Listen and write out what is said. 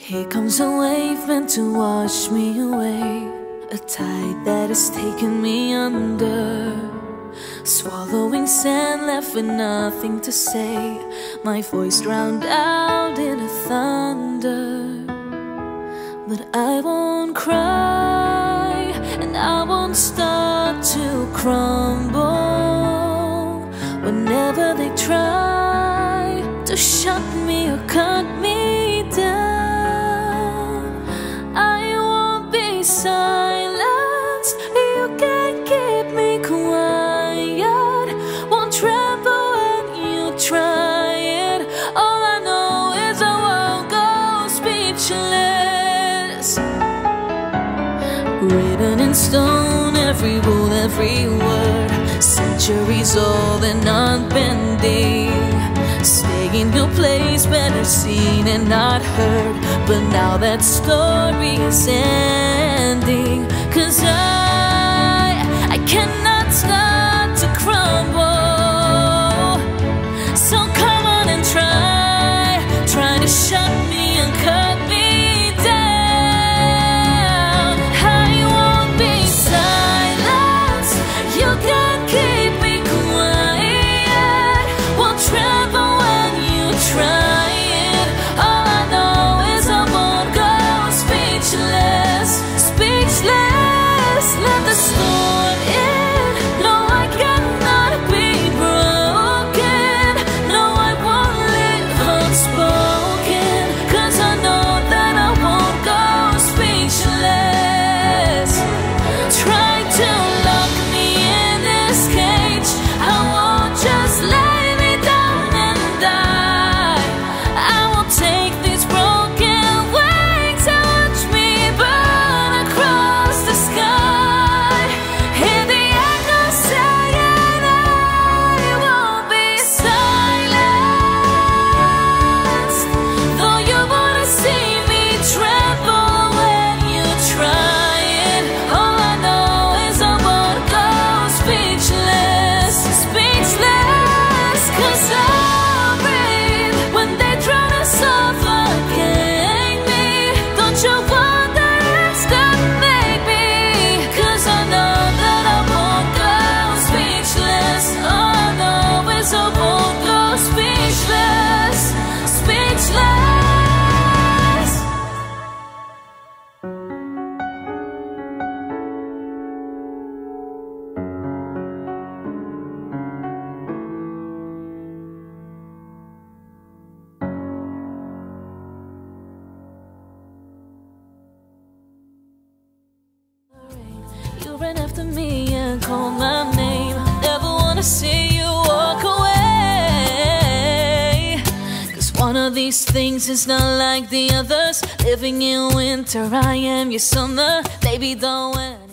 Here comes a wave meant to wash me away. A tide that has taken me under. Swallowing sand left with nothing to say. My voice drowned out in a thunder. But I won't cry, and I won't start to crumble. Whenever they try to shut me or cut me in stone, every rule, every word. Centuries old and unbending. Staying no place, better seen and not heard. But now that story is ending. Cause I, I cannot start to crumble. So After me and call my name. Never wanna see you walk away. Cause one of these things is not like the others. Living in winter, I am your summer. Baby, don't win.